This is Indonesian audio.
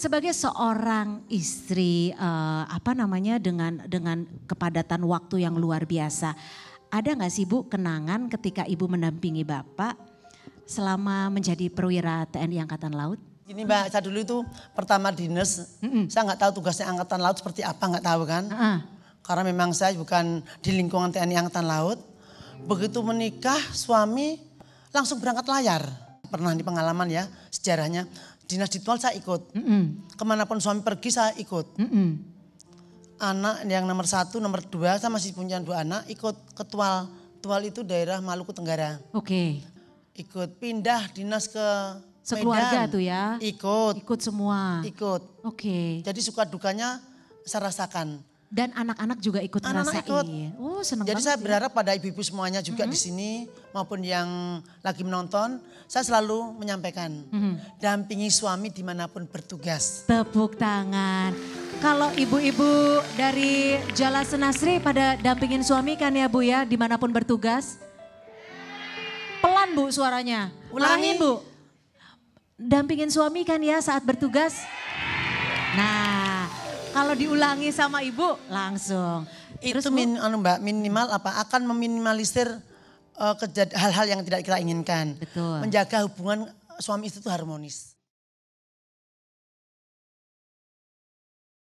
Sebagai seorang istri, uh, apa namanya dengan dengan kepadatan waktu yang luar biasa, ada nggak sih Bu kenangan ketika Ibu mendampingi Bapak selama menjadi perwira TNI Angkatan Laut? Ini Mbak, saya dulu itu pertama dinas, mm -mm. saya nggak tahu tugasnya Angkatan Laut seperti apa, nggak tahu kan. Uh -uh. Karena memang saya bukan di lingkungan TNI Angkatan Laut. Begitu menikah, suami langsung berangkat layar. Pernah di pengalaman ya, sejarahnya dinas ditwal saya ikut. Mm -mm. Ke mana pun suami pergi saya ikut. Mm -mm. Anak yang nomor satu, nomor dua, saya masih punya dua anak ikut ke Tual. Tual itu daerah Maluku Tenggara. Oke. Okay. Ikut pindah dinas ke Sekeluarga Medan. tuh ya? Ikut. Ikut semua? Ikut. Oke. Okay. Jadi suka dukanya saya rasakan. Dan anak-anak juga ikut anak-anak ikut. Oh senang Jadi saya ya. berharap pada ibu-ibu semuanya juga mm -hmm. di sini maupun yang lagi menonton. Saya selalu menyampaikan. Mm -hmm. Dampingi suami di mana pun bertugas. Tepuk tangan. Kalau ibu-ibu dari Jala Senasri pada dampingin suami kan ya Bu ya di mana pun bertugas? Pelan Bu suaranya. Ulangin Bu. Dampingin suami kan ya saat bertugas? Nah kalau diulangi sama ibu langsung. Itu Terus, min, anu mbak, minimal apa? Akan meminimalisir uh, hal-hal yang tidak kita inginkan. Betul. Menjaga hubungan suami istri itu harmonis.